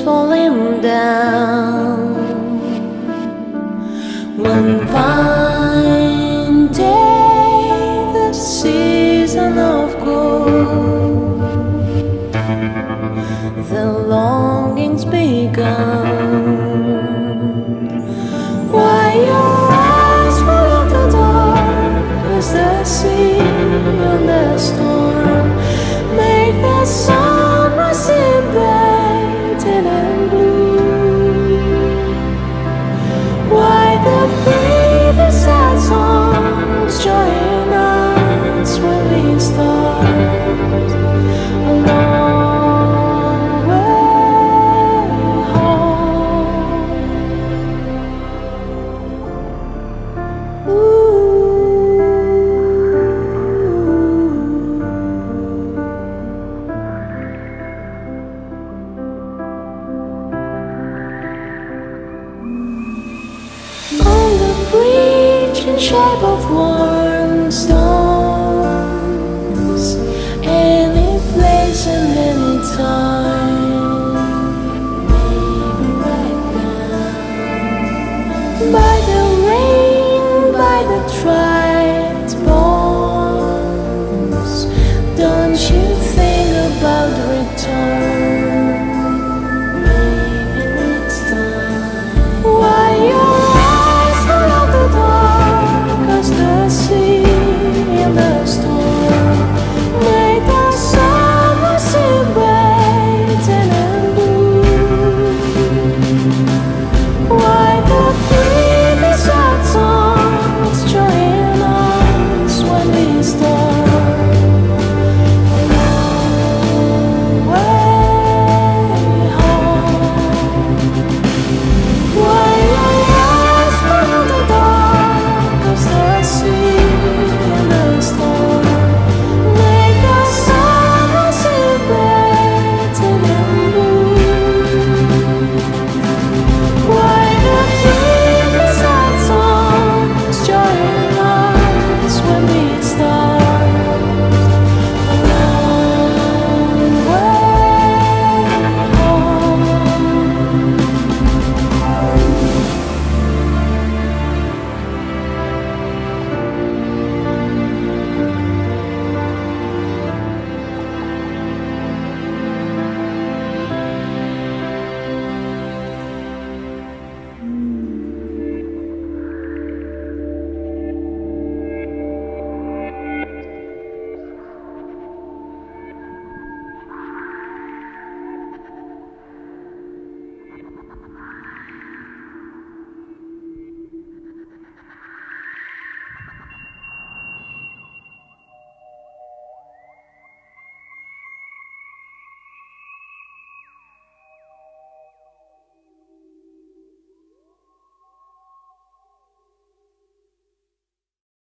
falling down. One fine day, the season of gold, the longings begun. Why your eyes full of the dark as the sea and the storm make the sunrise shape of warm stones, any place and any time, maybe right now. By the rain, by the tried